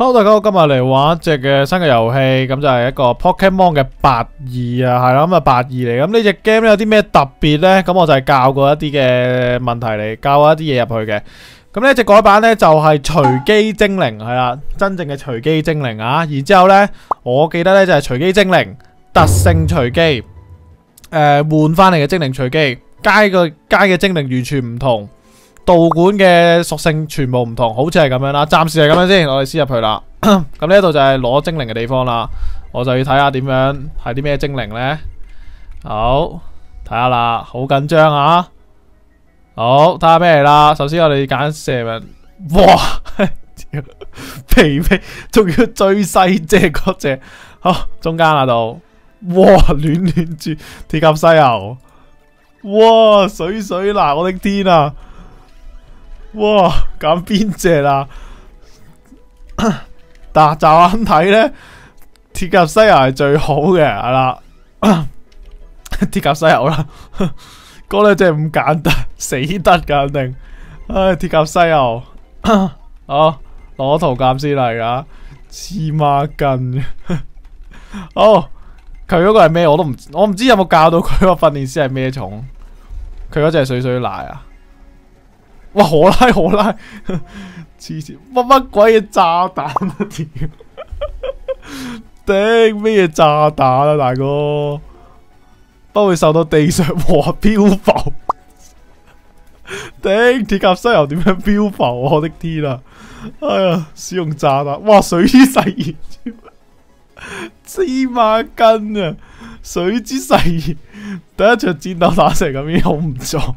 Hello 大家好，今日嚟玩一只嘅新嘅游戏，咁就系一个 Pokemon 嘅八二啊，系啦，咁啊八二嚟，咁呢只 game 有啲咩特别呢？咁我就系教过一啲嘅问题嚟，教一啲嘢入去嘅。咁呢隻只改版呢，就系随机精灵系啦，真正嘅随机精灵啊。然之后咧，我记得呢就系随机精灵，特性随机，诶换翻嚟嘅精灵随机，街嘅街嘅精灵完全唔同。道馆嘅属性全部唔同，好似系咁样啦。暂时系咁样先，我哋先入去啦。咁呢度就系攞精灵嘅地方啦，我就要睇下点样系啲咩精灵呢？好睇下啦，好紧张啊！好睇下咩啦？首先我哋拣蛇人，哇，皮皮仲要最细只嗰只，好中间嗰度哇，暖暖住铁甲西牛，哇水水嗱，我的天啊！哇，拣边只啦？但系乍眼睇咧，铁甲西游系最好嘅，系啦，铁甲西游啦。嗰两只唔简单，死得肯定。唉，铁甲西游，哦，攞图鉴先嚟噶，黐孖筋。哦，佢嗰个系咩？我都唔，我唔知有冇教到佢个训练师系咩虫。佢嗰只系水水奶啊？哇！何拉何拉，黐线乜乜鬼嘢炸弹啊！屌，顶咩炸弹啊，大哥？不会受到地上和漂浮。顶铁甲西游点样漂浮？我的天啊！哎呀，使用炸弹哇！水之誓言，芝麻根啊！水之誓言，第一场战斗打成咁样好唔错。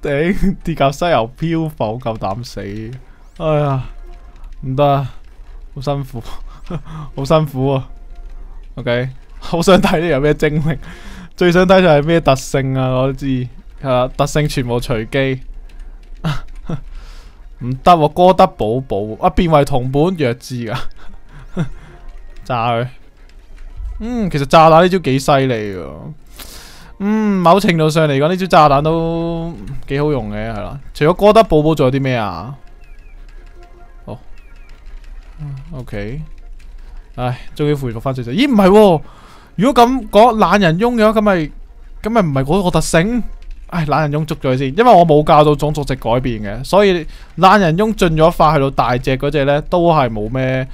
顶跌甲西游漂浮够胆死，哎呀唔得，好辛苦，好辛苦啊！OK，好想睇啲有咩精灵，最想睇就系咩特性啊！我都知，系啦，特性全部随机，唔得，哥德宝宝啊，变为同本弱智噶，炸佢！嗯，其实炸弹呢招几犀利噶。嗯，某程度上嚟讲，呢支炸弹都几好用嘅，系啦。除咗哥德宝宝，仲有啲咩啊？哦，o K，唉，终于回复翻数值。咦，唔系，如果咁讲懒人翁嘅话，咁咪咁咪唔系嗰个特性？唉，懒人翁捉咗先，因为我冇教到种族值改变嘅，所以懒人翁进咗化去到大只嗰只咧，都系冇咩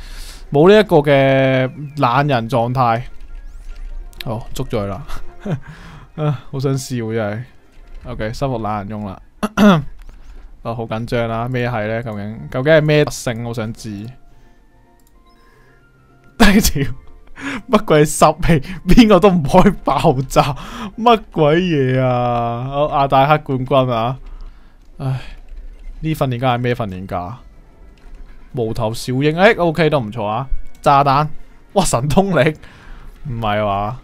冇呢一个嘅懒人状态。好，捉佢啦。啊，好想笑真系。OK，修懒人用啦。啊，好紧张啦。咩系咧？究竟究竟系咩特性？我想知。低系乜鬼十皮边个都唔可以爆炸？乜鬼嘢啊？阿大黑冠军啊！唉，呢训练家系咩训练家？无头小鹰诶，OK 都唔错啊。炸弹哇，神通力唔系话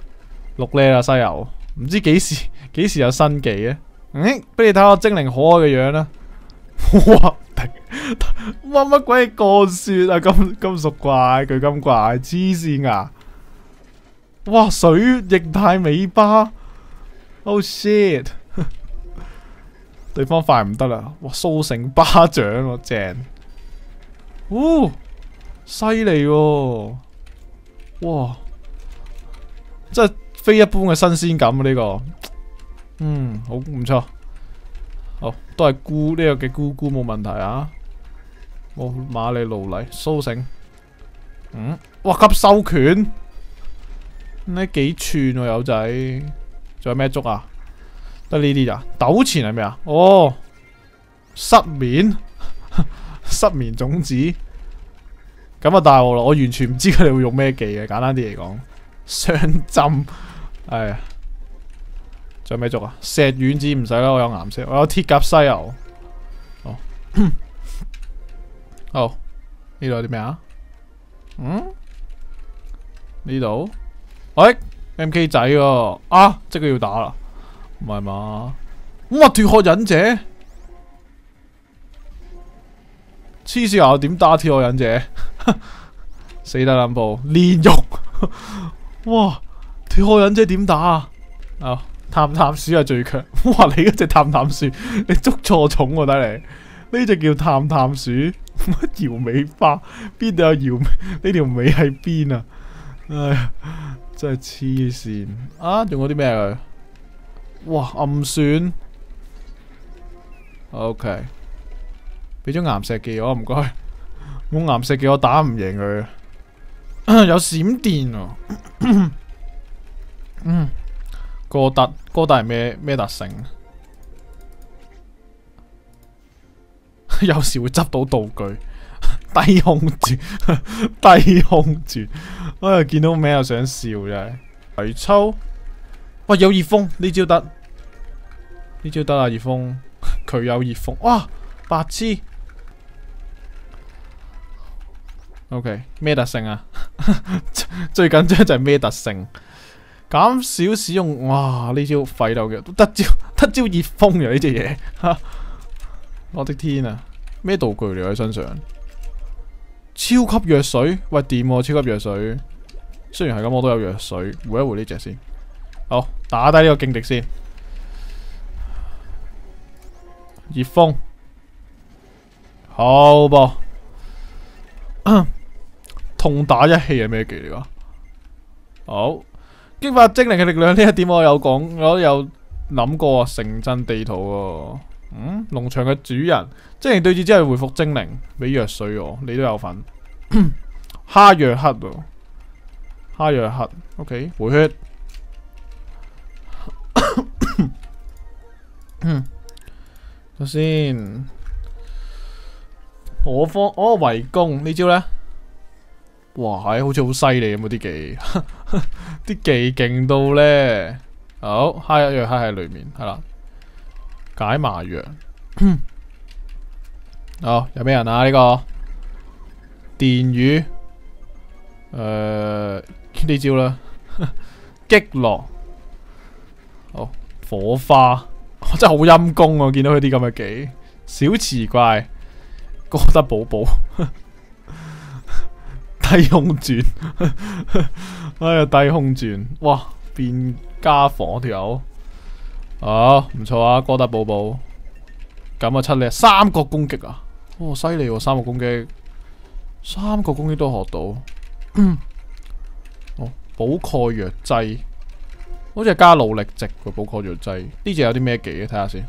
六呢啦，西游。唔知几时 几时有新技嘅？嗯，俾你睇下精灵可爱嘅样啦！哇，乜乜鬼干雪啊？咁咁熟怪佢咁怪，黐线啊！哇，水液态尾巴，o h shit！对方快唔得啦！哇，苏醒巴掌，正，呜，犀利喎！哇，真系～非一般嘅新鲜感啊！呢个，嗯，好唔错，好都系咕呢个嘅咕咕冇问题啊！我马里奴嚟苏醒，嗯，哇吸收拳，呢几串啊友仔，仲有咩粥啊？得呢啲咋？抖钱系咩啊？哦，失眠，失眠种子，咁啊大镬啦！我完全唔知佢哋会用咩技嘅，简单啲嚟讲，双针。系啊，仲有咩族啊？石丸子唔使啦，我有岩色，我有铁甲西牛。哦，好呢度啲咩啊？嗯？呢度？哎，M K 仔喎、啊，即刻要打啦，唔系嘛？乜脱壳忍者？黐线啊！点打铁壳忍者？死得两步，炼狱 哇！错人即系点打啊？啊，探探鼠系最强。哇，你嗰只探探鼠，你捉错重喎，睇嚟呢只叫探探鼠，乜摇尾巴？边度有摇？呢条尾喺边啊？唉，真系黐线。啊，仲有啲咩？哇，暗选。OK，俾张岩石嘅我唔该。冇岩石嘅我打唔赢佢。有闪电啊！嗯，哥特哥特系咩咩特性？有时会执到道具 低空住，低空住。我又见到咩又想笑，真系徐抽，喂有热风呢招得呢招得啊！热风佢有热风哇白痴。O.K. 咩特性啊？最紧张就系咩特性？减少使用，哇！呢招废到嘅，得招 得招热风嘅呢只嘢，我的天啊！咩道具嚟喺身上？超级药水，喂掂！超级药水，虽然系咁，我都有药水，回一回呢只先。好，打低呢个劲敌先。热风，好噃。痛打一气系咩技嚟噶？好。激发精灵嘅力量呢一点我有讲，我有谂过啊。城镇地图，嗯，农场嘅主人精灵对战之后回复精灵，俾药水哦。你都有份，哈若克哦，哈若克，OK 回血。嗯，先我方我围攻呢招呢？哇，系好似好犀利咁嗰啲技。啲技劲到咧，好一样嗨喺里面系啦，解麻药 好，有咩人啊呢个电鱼，诶呢招啦，激 落，好，火花，我真系好阴功啊！见到佢啲咁嘅技，小慈怪，哥德宝宝，低空转。哎呀，低空转，哇，变加火条，啊，唔错啊！哥德宝宝咁啊，出咧三个攻击啊，哦，犀利喎，三个攻击，三个攻击都学到，哦，补钙药剂，好似系加努力值个补钙药剂。呢只有啲咩技咧？睇下先，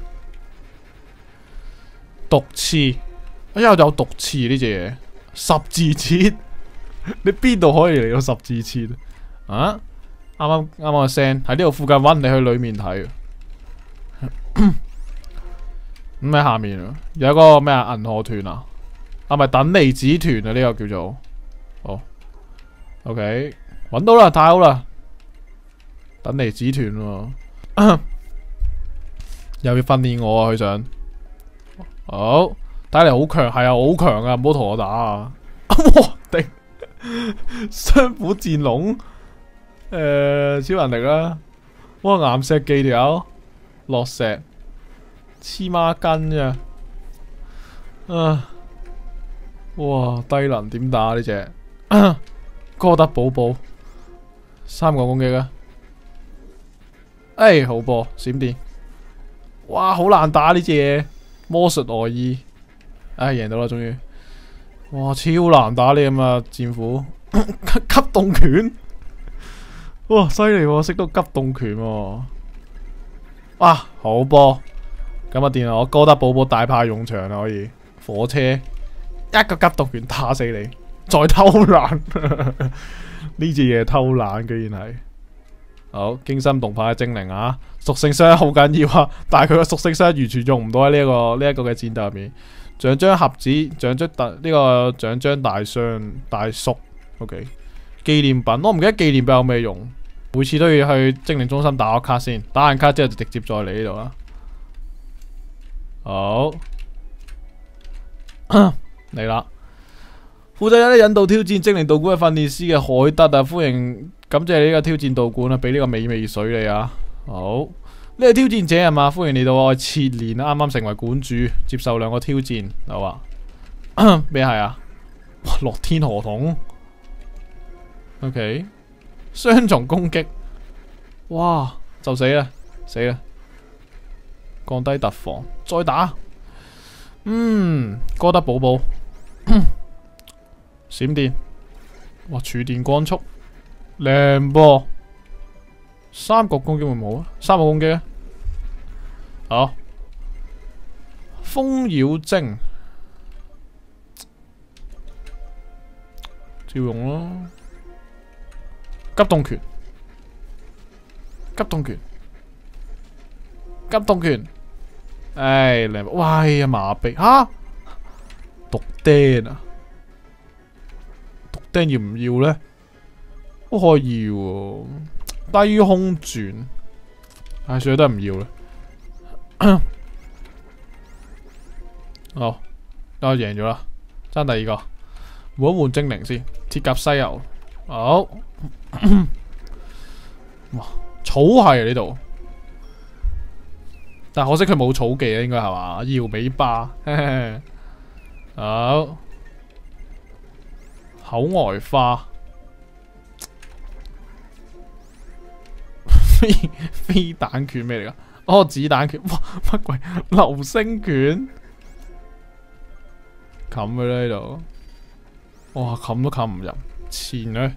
毒刺，哎呀，有毒刺呢只嘢，十字刺，你边度可以嚟到十字刺？啊！啱啱啱啱个声喺呢度附近揾你去里面睇，咁喺下面啊！有个咩啊银河团啊，系咪等离子团啊？呢个叫做，哦，OK，揾到啦，太好啦！等离子团，又要训练我啊！佢想，好，睇嚟好强，系啊，好强啊！唔好同我打啊！我 顶，双斧战龙。诶，超能力啦！哇，岩石技条落石，黐孖筋嘅，啊，哇，低能点打呢只？哥德宝宝，三个攻击啊！哎，好波闪电，哇，好难打呢只嘢，魔术外衣，哎，赢到啦，终于！哇，超难打呢咁啊，战斧，吸动拳。哇，犀利喎，识到急冻拳喎！哇，好波！咁啊，电脑我哥德宝宝大派用场啦，可以火车一个急冻拳打死你，再偷懒 呢只嘢偷懒，居然系好惊心动魄嘅精灵啊！属性伤好紧要啊，但系佢个属性伤完全用唔到喺呢一个呢一个嘅战斗入面，奖章盒子，奖张大呢个，奖章大箱大叔，OK。纪念品，我唔记得纪念品有咩用，每次都要去精灵中心打个卡先，打完卡之后就直接再嚟呢度啦。好，嚟啦！负责人啲引导挑战精灵道馆嘅训练师嘅海德啊，欢迎，感谢你个挑战道馆啊，俾呢个美味水你啊。好，呢个挑战者系嘛？欢迎嚟到我切年啱啱成为馆主，接受两个挑战，系啊。咩系啊？哇，落天河桶！O.K. 双重攻击，哇！就死啦，死啦！降低突防，再打。嗯，哥德宝宝，闪电，哇！储电光速，靓波！三个攻击会冇啊？三个攻击啊？好，风妖精，照用咯。急冻拳，急冻拳，急冻拳，哎，两喂呀麻痹吓，毒钉啊，毒钉要唔要咧？都可以喎，低空转，唉，算都唔要啦。好，我赢咗啦，争第二个，一换精灵先，铁甲西游，好。哇！草系呢度，但可惜佢冇草技啊，应该系嘛摇尾巴，好口外花 飞飞弹拳咩嚟噶？哦，子弹拳 哇乜鬼流星拳冚喺呢度，哇冚都冚唔入，前咧。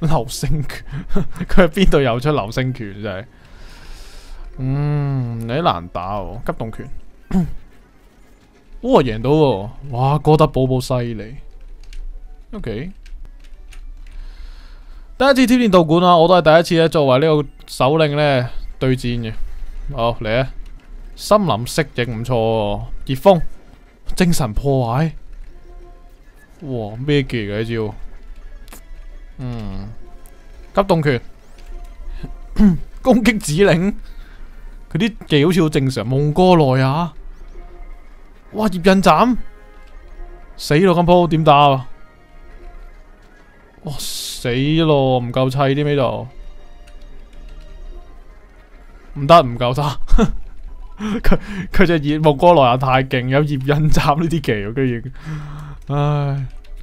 流星拳，佢喺边度有出流星拳真系？嗯，你难打哦，急冻拳。哇，赢到！哇，哥德宝宝犀利。OK，第一次挑战道馆啊，我都系第一次咧，作为呢个首领咧对战嘅。好嚟啊，森林适应唔错，热风，精神破坏。哇，咩技嘅招？嗯，急冻拳 攻击指令，佢啲技好似好正常。穆哥来啊，哇！叶印斩，死咯！咁铺点打？哇死咯，唔够砌啲咩度？唔得，唔够得。佢佢只叶穆哥来啊，太劲，有叶印斩呢啲技，居然，唉。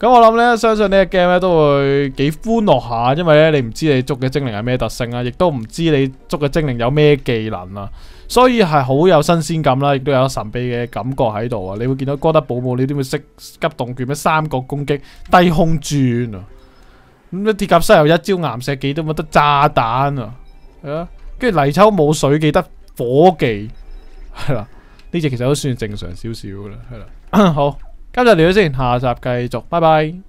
咁我谂咧，相信呢个 game 咧都会几欢乐下，因为咧你唔知你捉嘅精灵系咩特性啊，亦都唔知你捉嘅精灵有咩技能啊，所以系好有新鲜感啦，亦都有神秘嘅感觉喺度啊！你会见到哥德堡姆你点会识急动拳咩？三角攻击低空转啊！咁啲铁甲西又一招岩石技都冇得炸弹啊！系啊，跟住泥鳅冇水技得火技，系啦，呢只其实都算正常少少噶啦，系啦，好。今日聊到先，下集继续，拜拜。